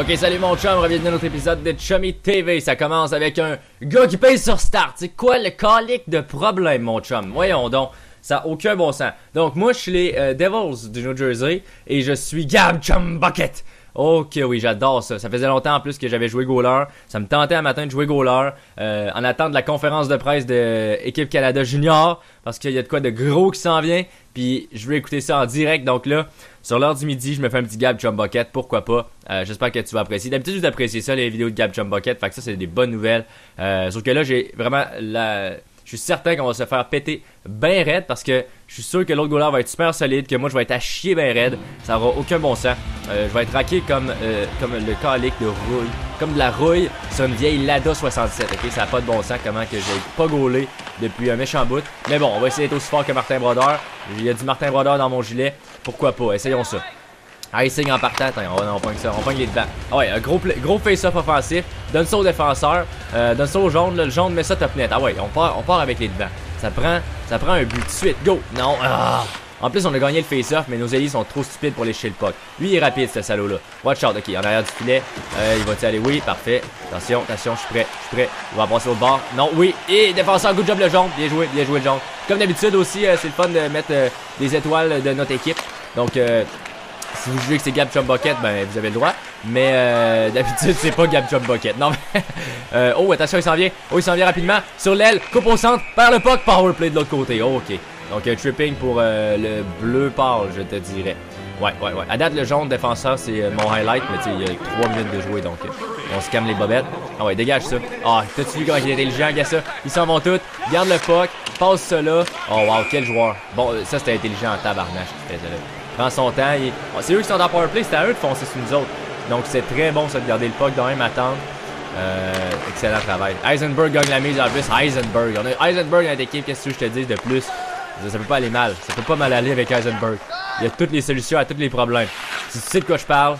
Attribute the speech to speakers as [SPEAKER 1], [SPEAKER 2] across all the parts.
[SPEAKER 1] Ok, salut mon chum, bienvenue dans notre épisode de Chummy TV. Ça commence avec un gars qui paye sur Start. C'est quoi le calique de problème, mon chum? Voyons donc. Ça n'a aucun bon sens. Donc, moi, je suis les euh, Devils du New Jersey et je suis Gab Chum Bucket. Ok, oui, j'adore ça. Ça faisait longtemps en plus que j'avais joué goaler. Ça me tentait un matin de jouer goaler euh, en attendant de la conférence de presse de Équipe Canada Junior parce qu'il y a de quoi de gros qui s'en vient. Puis je vais écouter ça en direct. Donc là, sur l'heure du midi, je me fais un petit Gab Chum Bucket. Pourquoi pas? Euh, J'espère que tu vas apprécier. D'habitude, vous appréciez ça, les vidéos de Gab Chum Bucket. Fait que ça, c'est des bonnes nouvelles. Euh, sauf que là, j'ai vraiment la je suis certain qu'on va se faire péter bien raide parce que je suis sûr que l'autre goaler va être super solide, que moi je vais être à chier bien raide. Ça n'aura aucun bon sens. Euh, je vais être raqué comme, euh, comme le calique de rouille. Comme de la rouille sur une vieille Lada 67. Ok, ça n'a pas de bon sens comment que j'ai pas gaulé depuis un méchant bout. Mais bon, on va essayer d'être aussi fort que Martin Brodeur. Il y a du Martin Brodeur dans mon gilet. Pourquoi pas? Essayons ça. Icing en partant, attends, on, on pogne ça, on pogne les devants. Ah ouais, gros, gros face-off offensif. Donne ça au défenseur. Euh, donne ça au jaune, le jaune met ça top net. Ah ouais, on part, on part avec les devants. Ça prend, ça prend un but de suite. Go! Non, ah. En plus, on a gagné le face-off, mais nos alliés sont trop stupides pour lécher le puck. Lui, il est rapide, ce salaud-là. Watch out, ok, en arrière du filet. Euh, il va-tu aller? Oui, parfait. Attention, attention, je suis prêt, je suis prêt. On va passer au bord. Non, oui. Et défenseur, good job le jaune. Bien joué, bien joué le jaune. Comme d'habitude aussi, euh, c'est le fun de mettre euh, des étoiles de notre équipe. Donc, euh, si vous jouez que c'est Gab Chum Bucket, ben vous avez le droit. Mais euh, d'habitude, c'est pas Gab Chum Bucket. Non, mais. euh, oh, attention, il s'en vient. Oh, il s'en vient rapidement. Sur l'aile, coupe au centre, perd le puck, power play de l'autre côté. Oh, ok. Donc, un tripping pour euh, le bleu pâle, je te dirais. Ouais, ouais, ouais. À date, le jaune défenseur, c'est euh, mon highlight, mais tu sais, il y a 3 minutes de jouer, donc euh, on se calme les bobettes. Ah ouais, dégage ça. Ah, t'as-tu vu comment il est intelligent, gars, ça? Ils s'en vont tous, garde le puck, passe là. Oh, wow, quel joueur. Bon, ça, c'était intelligent en tabarnache son temps. Il... C'est eux qui sont dans powerplay, c'est à eux de foncer sur nous autres. Donc c'est très bon ça de garder le puck dans même attente. Euh, excellent travail. Heisenberg gagne la mise en plus. Heisenberg. On a Heisenberg dans notre équipe, qu'est-ce que je te dis de plus? Ça, peut pas aller mal. Ça peut pas mal aller avec Heisenberg. Il y a toutes les solutions à tous les problèmes. Si tu sais de quoi je parle,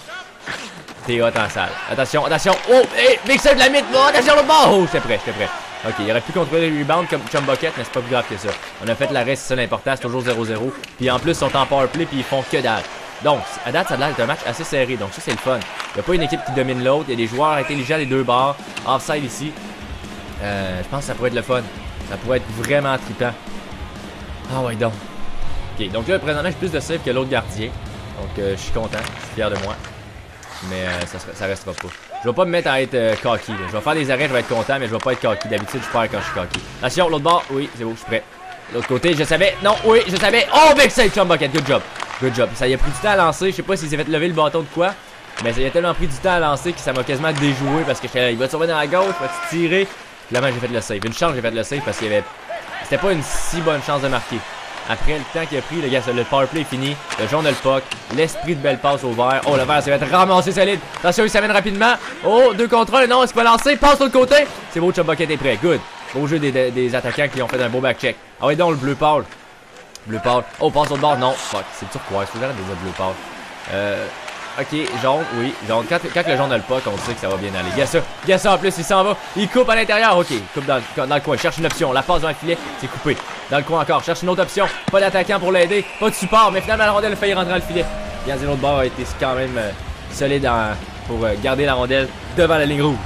[SPEAKER 1] t'es hot en salle. Attention, attention. Oh, hey, mixer de la mythe. Oh, attention le bord. Oh, j'étais prêt, j'étais prêt. Ok, il aurait pu contrôler le rebound comme Chum Bucket, mais c'est pas plus grave que ça. On a fait l'arrêt, c'est ça l'important, c'est toujours 0-0. Puis en plus, ils sont en powerplay, puis ils font que dalle. Donc, à date, ça a l'air d'être un match assez serré, donc ça, c'est le fun. Il n'y a pas une équipe qui domine l'autre, il y a des joueurs intelligents des deux bords. Offside ici. Euh, je pense que ça pourrait être le fun. Ça pourrait être vraiment trippant. Ah ouais, donc. Ok, donc là, présentement, j'ai plus de save que l'autre gardien. Donc, euh, je suis content, je suis fier de moi. Mais euh, ça, ça restera pas. Je vais pas me mettre à être euh, cocky. Là. Je vais faire des arrêts, je vais être content, mais je vais pas être cocky. D'habitude, je perds quand je suis cocky. Attention, l'autre bord. Oui, c'est bon, je suis prêt. L'autre côté, je savais. Non, oui, je savais. Oh, big save, Chum Bucket. Good job. Good job. Ça y a pris du temps à lancer. Je sais pas s'il s'est fait lever le bâton de quoi. Mais ça y a tellement pris du temps à lancer que ça m'a quasiment déjoué parce que j'étais là, il va te dans la gauche, va te tirer. Finalement, j'ai fait le save. Une chance, j'ai fait le save parce qu'il y avait. C'était pas une si bonne chance de marquer. Après le temps qu'il a pris, le gars, le powerplay est fini. Le jaune de le puck. L'esprit de belle passe au vert. Oh, le vert, ça va être ramassé solide. Attention, il s'amène rapidement. Oh, deux contre un. Non, est-ce qu'il va lancer? Passe de l'autre côté. C'est beau, Chum Bucket est prêt. Good. Beau jeu des, des, attaquants qui ont fait un beau back check. Ah ouais, donc le bleu pâle. Bleu pâle. Oh, passe au bord. Non, fuck. C'est turquoise. Faut que j'arrête de bleu pâle. Euh. Ok, jaune, oui, jaune. Quand, quand le jaune a le puck, on sait que ça va bien aller. Gars ça en plus, il s'en va. Il coupe à l'intérieur. Ok, coupe dans, dans le coin. Cherche une option. La passe dans le filet, c'est coupé. Dans le coin encore. Cherche une autre option. Pas d'attaquant pour l'aider. Pas de support. Mais finalement, la rondelle a failli rentrer dans le filet. Gardien l'autre bord a été quand même euh, solide pour euh, garder la rondelle devant la ligne rouge.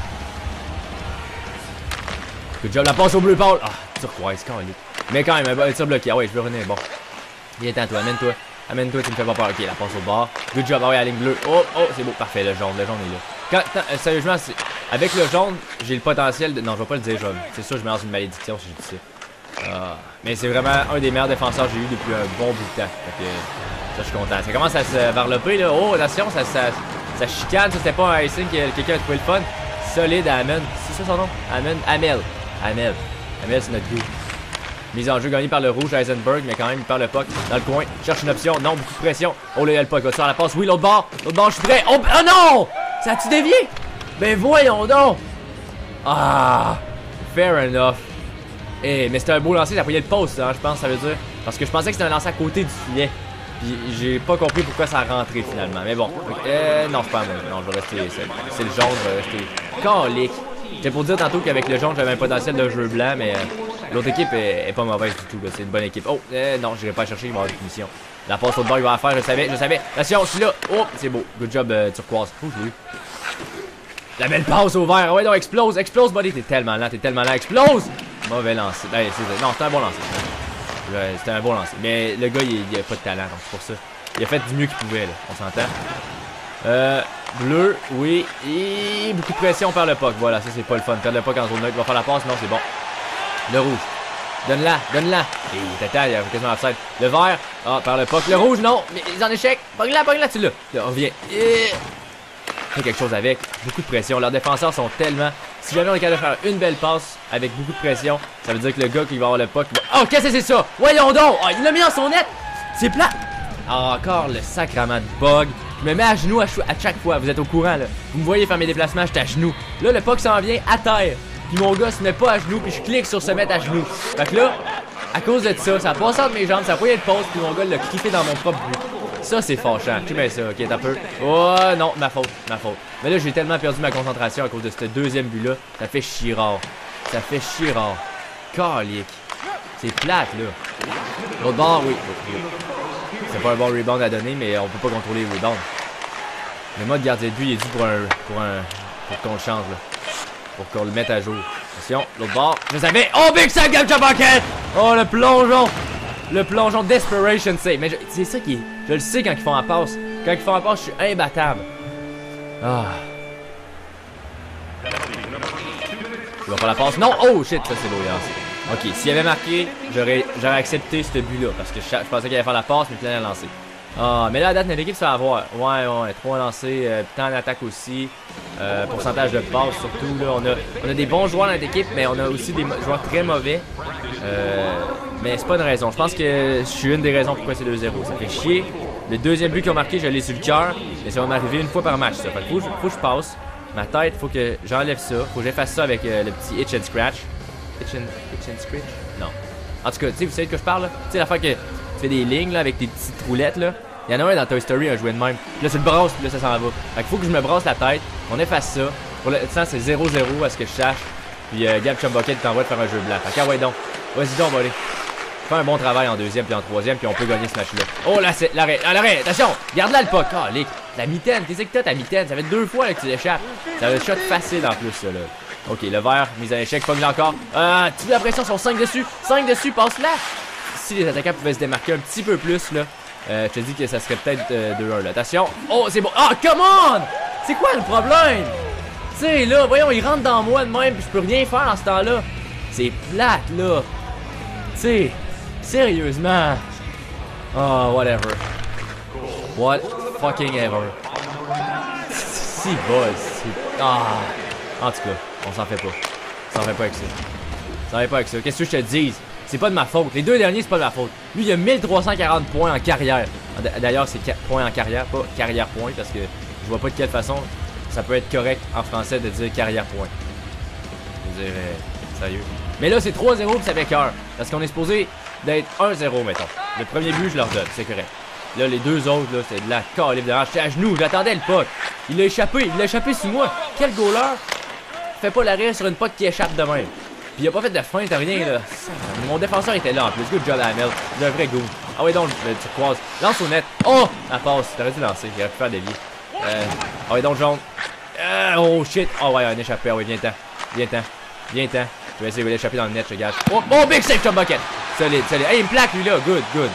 [SPEAKER 1] Good job. La passe au bleu pâle. Ah, turquoise, quand même. Mais quand même, elle tire bloqué. Ah ouais, je veux revenir. Bon. Viens, toi, amène-toi. Amène-toi, tu me fais pas peur. Ok, la passe au bord. Good job. Ah ouais, la ligne bleue. Oh, oh, c'est beau. Parfait, le jaune. Le jaune est là. Quand, euh, sérieusement, avec le jaune, j'ai le potentiel de. Non, je vais pas le dire jaune. C'est sûr, je me lance une malédiction si je dis ça. Ah. Mais c'est vraiment un des meilleurs défenseurs que j'ai eu depuis un bon bout de temps. Fait que, ça, je suis content. Ça commence à se varloper, là. Oh, attention, ça, ça, ça chicane. Ça, c'était pas un icing que quelqu'un a trouvé le fun. Solide, Amen. C'est ça son nom? Amen. Amel. Amel. Amel, c'est notre goût. Mise en jeu gagnée par le rouge Heisenberg, mais quand même il perd le puck dans le coin. Cherche une option. Non, beaucoup de pression. Oh là, le puck. Va faire la passe. Oui, l'autre bord. L'autre bord, je suis prêt. Oh, oh non! Ça a-tu dévié? Ben voyons donc! Ah! Fair enough. Eh, mais c'était un beau lancer. Ça a pris le poste, hein, je pense, ça veut dire. Parce que je pensais que c'était un lancer à côté du filet. Puis j'ai pas compris pourquoi ça a rentré finalement. Mais bon. Euh, non, c'est pas moi. Non, je vais rester. C'est le jaune, je vais rester. Calique. J'ai pour dire tantôt qu'avec le jaune, j'avais un potentiel de jeu blanc, mais. L'autre équipe est, pas mauvaise du tout, c'est une bonne équipe. Oh, euh, non, je vais pas chercher, il va avoir une punition. La passe au bord, il va la faire, je savais, je savais. Attention, je suis là. Oh, c'est beau. Good job, euh, turquoise. Oh, je eu. La belle passe au vert. Ouais, non, explose, explose, buddy. T'es tellement lent, t'es tellement lent. Explose! Mauvais lancer. Ben, non, c'était un bon lancer. C'était un bon lancer. Mais le gars, il, a pas de talent, donc c'est pour ça. Il a fait du mieux qu'il pouvait, là. On s'entend? Euh, bleu, oui. Et beaucoup de pression par le puck. Voilà, ça c'est pas le fun. Perdre le puck en zone neutre. Il va faire la passe. Non, c'est bon. Le rouge. Donne-la, donne-la. Et tata, il y a quasiment offside. Le vert. Ah, par le puck. Le rouge, non. Mais ils en échec. Pogne-la, pogne-la, tu l'as. On revient. Et... Fait quelque chose avec. Beaucoup de pression. Leurs défenseurs sont tellement. Si jamais on est capable de faire une belle passe avec beaucoup de pression, ça veut dire que le gars qui va avoir le puck. Va... Oh, qu'est-ce que c'est ça? Voyons donc! Oh, il l'a mis en son net! C'est plat! encore le sacrament de bug. Je me mets à genoux à, chaque fois. Vous êtes au courant, là. Vous me voyez faire mes déplacements, j'étais à genoux. Là, le puck s'en vient à terre. Puis mon gars se met pas à genoux, puis je clique sur se mettre à genoux. Fait que là, à cause de ça, ça a passé entre mes jambes, ça a pas de pause, puis mon gars l'a cliqué dans mon propre but. Ça, c'est fâchant. Tu mets ça, ok, t'as peu. Oh non, ma faute, ma faute. Mais là, j'ai tellement perdu ma concentration à cause de ce deuxième but-là. Ça fait chier rare. Ça fait chier rare. Calique. C'est plate, là. L'autre oui. C'est pas un bon rebound à donner, mais on peut pas contrôler le rebound. Le mode gardien de but, il est dû pour un. pour un. pour qu'on change, là. Pour qu'on le mette à jour. Attention, l'autre bord. Je savais. Oh, Big Sam Gamcha Bucket! Oh, le plongeon! Le plongeon Desperation Save. Mais c'est ça qui. Je le sais quand ils font la passe. Quand ils font la passe, je suis imbattable. Ah. Il va faire la passe. Non! Oh shit, ça c'est loyal. Ok, s'il avait marqué, j'aurais accepté ce but-là. Parce que je, pensais qu'il allait faire la passe, mais il allait lancer. Ah, mais là, à date, notre équipe, ça va avoir. Ouais, ouais, trois lancés, euh, temps d'attaque aussi. Euh, pourcentage de passe surtout. Là. On, a, on a des bons joueurs dans notre équipe, mais on a aussi des joueurs très mauvais. Euh, mais c'est pas une raison. Je pense que je suis une des raisons pourquoi c'est 2-0. Ça fait chier. Le deuxième but qu'ils ont marqué, je l'ai sur le cœur. Mais ça va m'arriver une fois par match, ça. Fait faut, faut que je passe. Ma tête, faut que j'enlève ça. Faut que j'efface ça avec le petit itch and scratch. Itch and, itch and scratch? Non. En tout cas, tu sais, vous savez de quoi je parle? Tu sais, la fois que tu fais des lignes là, avec tes petites roulettes là. Il y en a un dans Toy Story, un jouet de même. Puis là, c'est le brosse, puis là, ça s'en va. Fait qu'il faut que je me brosse la tête. On efface ça. Pour l'instant, c'est 0-0 à ce que je sache. Puis euh, Gab Chumbucket t'envoie de faire un jeu blanc. Fait ah ouais donc. Vas-y donc, buddy. Fais un bon travail en deuxième puis en troisième, puis on peut gagner ce match-là. Oh là, c'est l'arrêt. Ah, l'arrêt. Attention. Garde-la le puck. Ah, la mitaine. Qu'est-ce que t'as ta mitaine? Ça fait deux fois là, que tu l'échappes. Ça va shot facile en plus, ça là. Ok, le vert, mise à l'échec, pogne encore. Ah, tu la pression, sont 5 dessus. 5 dessus, passe-la. Si les attaquants pouvaient se démarquer un petit peu plus, là, euh, je te dis que ça serait peut-être euh, 2-1 là. Attention. Oh, c'est bon. Ah, come on! C'est quoi le problème? Tu sais, là, voyons, il rentre dans moi de même, puis je peux rien faire en ce temps-là. C'est plate, là. Tu sais, sérieusement. Oh, whatever. What fucking ever. Si buzz. Ah. En tout cas, on s'en fait pas. On s'en fait pas avec ça. On s'en fait pas avec ça. Qu'est-ce que je te dis? C'est pas de ma faute. Les deux derniers, c'est pas de ma faute. Lui, il a 1340 points en carrière. D'ailleurs, c'est points en carrière, pas carrière point, parce que je vois pas de quelle façon ça peut être correct en français de dire carrière point. Je veux dire, euh, sérieux. Mais là, c'est 3-0 puis ça fait cœur. Parce qu'on est supposé d'être 1-0, mettons. Le premier but, je leur donne, c'est correct. Là, les deux autres, là, c'est de la calibre de J'étais à genoux, j'attendais le puck. Il a échappé, il a échappé sous moi. Quel goaler fait pas l'arrêt sur une puck qui échappe de même? Puis il a pas fait de feinte, rien là. Mon défenseur était là en plus. Good job Hamel. Un vrai goût. Ah ouais donc, tu croises. Lance au net. Oh! La passe. T'aurais dû lancer. Il aurait pu faire des vies. Euh. Ah ouais donc, jaune. Euh, oh shit. Oh ouais, un échappé. Ah ouais, viens-t'en. Viens-t'en. Viens-t'en. Je vais essayer de l'échapper dans le net, je gâche. Oh, oh, big save, Tom Bucket. Solide, solide. Hey, il me plaque lui là. Good, good.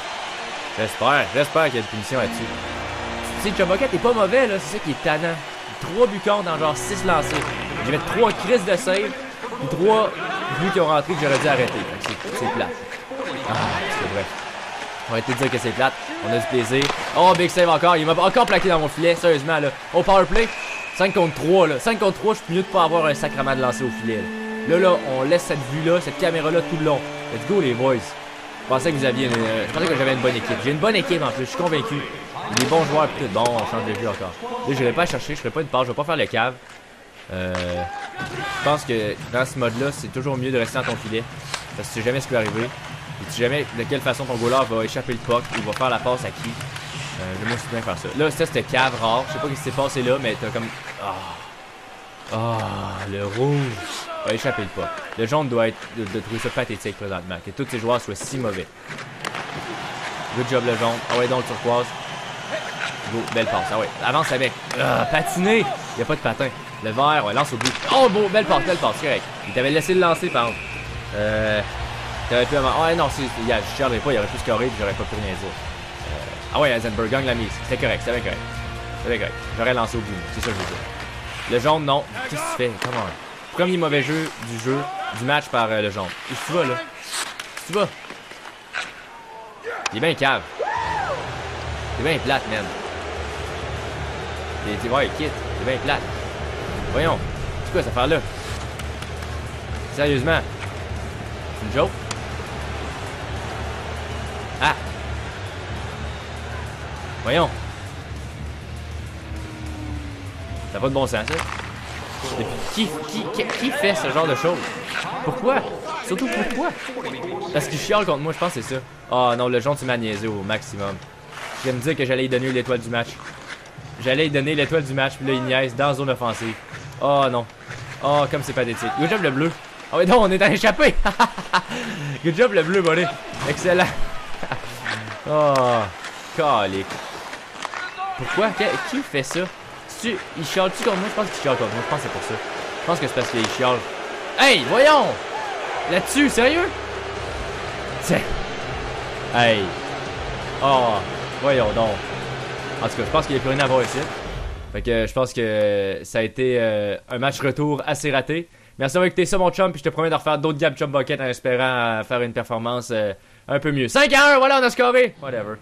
[SPEAKER 1] J'espère, j'espère qu'il y a une punition là-dessus. Tu sais, Chum Bucket est pas mauvais là. C'est ça qui est tannant. 3 buts dans genre 6 lancés. J'ai fait 3 crises de save. Puis 3 qui ont rentré que j'aurais dû arrêter. C'est plate. Ah, c'est vrai. On va de dire que c'est plate. On a du plaisir. Oh, big save encore. Il m'a encore plaqué dans mon filet. Sérieusement, là. Au powerplay, 5 contre 3, là. 5 contre 3, je suis mieux de pas avoir un sacrement de lancer au filet. Là, là, on laisse cette vue-là, cette caméra-là tout le long. Let's go, les boys. Je pensais que pensais que j'avais une bonne équipe. J'ai une bonne équipe en plus, je suis convaincu. Des bons joueurs pis tout. Bon, on change de vue encore. Là, je vais pas chercher, je ferai pas une passe, je vais pas faire le cave. Euh, je pense que dans ce mode-là, c'est toujours mieux de rester dans ton filet. Parce que tu sais jamais ce qui va arriver. Et tu sais jamais de quelle façon ton goaler va échapper le puck ou va faire la passe à qui. Je me bien faire ça. Là, ça c'était cave rare. Je sais pas ce qui s'est passé là, mais t'as comme. Ah. Oh. le rouge. a échappé le pas. Le jaune doit être de, de trouver ça pathétique présentement, que tous ces joueurs soient si mauvais. Good job le jaune. Ah ouais, donc le turquoise. Go, belle passe. Ah ouais, avance avec. Ah, patiner. Il a pas de patin. Le vert, ouais, lance au bout. Oh, beau, belle passe, belle passe, correct. Il t'avait laissé le lancer, par. Euh. T'aurais pu avoir. Ouais, non, il a, je pas, il aurait pu scorer, j'aurais pas pu rien dire. Ah ouais, Eisenberg gagne la mise. C'était correct, c'était correct. C'était correct. J'aurais lancé au bout, c'est ça que je veux dire. Le jaune, non. Qu'est-ce que tu fais? Comment? Premier mauvais jeu du jeu, du match par euh, le jaune. Où tu vas, là? Tu vas? Il est bien cave. Il est bien plate, man. Il est, ouais, il quitte. Il est bien plate. Voyons. C'est quoi cette affaire-là? Sérieusement? C'est une joke? Ah! Voyons. Ça pas de bon sens, ça. qui, qui, qui, fait ce genre de choses? Pourquoi? Surtout pourquoi? Parce qu'il chiale contre moi, je pense que c'est ça. Oh non, le jaune, tu m'as niaisé au maximum. Je vais me dire que j'allais lui donner l'étoile du match. J'allais lui donner l'étoile du match, puis là, il niaise dans zone offensive. Oh non. Oh, comme c'est pathétique. Good job le bleu. Oh, mais non, on est à échapper. Good job le bleu, buddy. Excellent. oh, calique. Pourquoi? Qui fait ça? Il chiale-tu comme moi? Je pense qu'il chiale comme moi. Je pense que c'est pour ça. Je pense que c'est parce qu'il chiale. Hey, voyons! Là-dessus, sérieux? Tiens. Hey. Oh, voyons donc. En tout cas, je pense qu'il n'y a plus rien à voir ici. Fait que je pense que ça a été euh, un match retour assez raté. Merci d'avoir écouté ça, mon chum. Puis je te promets de refaire d'autres Gab Chum Bucket en espérant euh, faire une performance euh, un peu mieux. 5 à 1, voilà, on a scoré. Whatever.